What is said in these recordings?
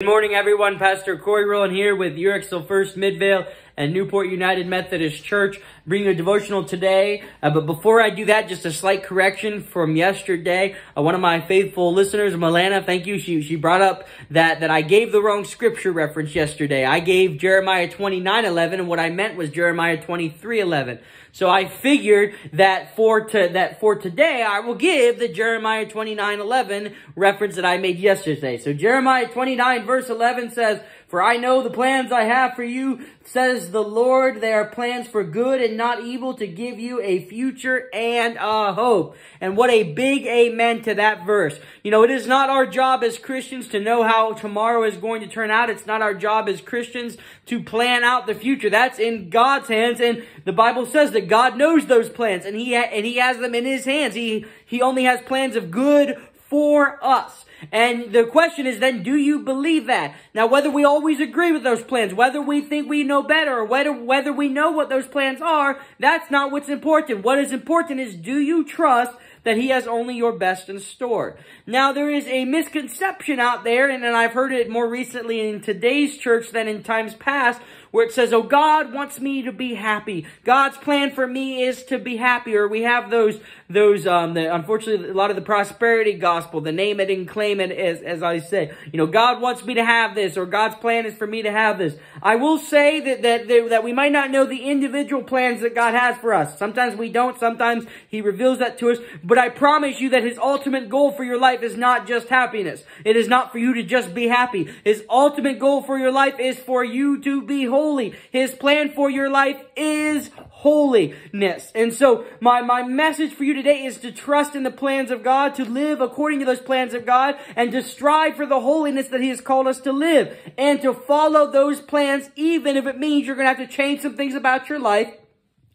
Good morning, everyone. Pastor Corey Rowland here with Uhrichsville First Midvale and Newport United Methodist Church, bringing a devotional today. Uh, but before I do that, just a slight correction from yesterday. Uh, one of my faithful listeners, Milana, thank you. She she brought up that that I gave the wrong scripture reference yesterday. I gave Jeremiah twenty nine eleven, and what I meant was Jeremiah twenty three eleven. So I figured that for to, that for today, I will give the Jeremiah 29, 11 reference that I made yesterday. So Jeremiah 29 verse 11 says, For I know the plans I have for you, says the Lord. They are plans for good and not evil to give you a future and a hope. And what a big amen to that verse. You know, it is not our job as Christians to know how tomorrow is going to turn out. It's not our job as Christians to plan out the future. That's in God's hands. And the Bible says that God knows those plans and he, and he has them in his hands. He, he only has plans of good for us. And the question is then, do you believe that? Now, whether we always agree with those plans, whether we think we know better, or whether, whether we know what those plans are, that's not what's important. What is important is, do you trust that he has only your best in store. Now, there is a misconception out there, and, and I've heard it more recently in today's church than in times past, where it says, oh, God wants me to be happy. God's plan for me is to be happy. Or we have those, those, um, the, unfortunately, a lot of the prosperity gospel, the name it and claim it, as, as I say. You know, God wants me to have this, or God's plan is for me to have this. I will say that, that, that, that we might not know the individual plans that God has for us. Sometimes we don't. Sometimes He reveals that to us. But I promise you that His ultimate goal for your life is not just happiness. It is not for you to just be happy. His ultimate goal for your life is for you to be holy. His plan for your life is holiness. And so my, my message for you today is to trust in the plans of God, to live according to those plans of God, and to strive for the holiness that He has called us to live, and to follow those plans even if it means you're going to have to change some things about your life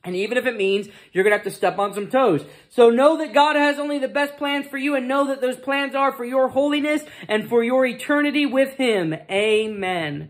and even if it means you're going to have to step on some toes. So know that God has only the best plans for you and know that those plans are for your holiness and for your eternity with Him. Amen.